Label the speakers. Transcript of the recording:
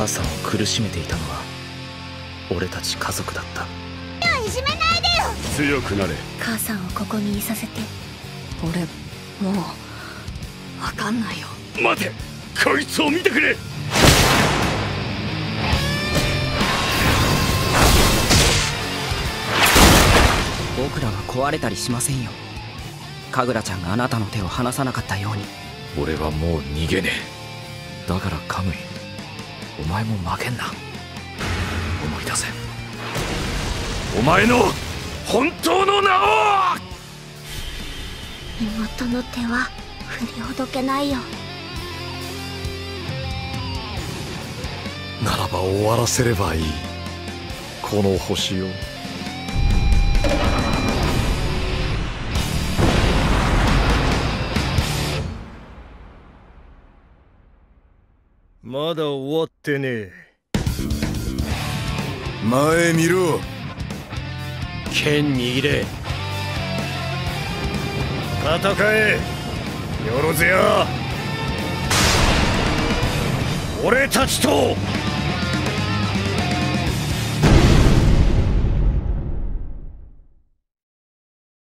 Speaker 1: 母さんを苦しめていたのは俺たち家族だった。
Speaker 2: いじめないで
Speaker 3: よ。強くなれ
Speaker 2: 母さんをここにいさせて俺もう分かんないよ。
Speaker 3: 待てこいつを見てくれ。
Speaker 4: 僕らは壊れたりしませんよ。神楽ちゃんがあなたの手を離さなかったように。
Speaker 1: 俺はもう逃げねえ。だからカムイお前も負けんな。思い出せ。
Speaker 3: お前の本当の名を。
Speaker 2: 妹の手は振りほどけないよ。
Speaker 5: ならば終わらせればいい。この星を
Speaker 6: まだ終わってねえ。
Speaker 5: 前見ろ。
Speaker 6: 剣握れ。戦え。よろずや。俺たちと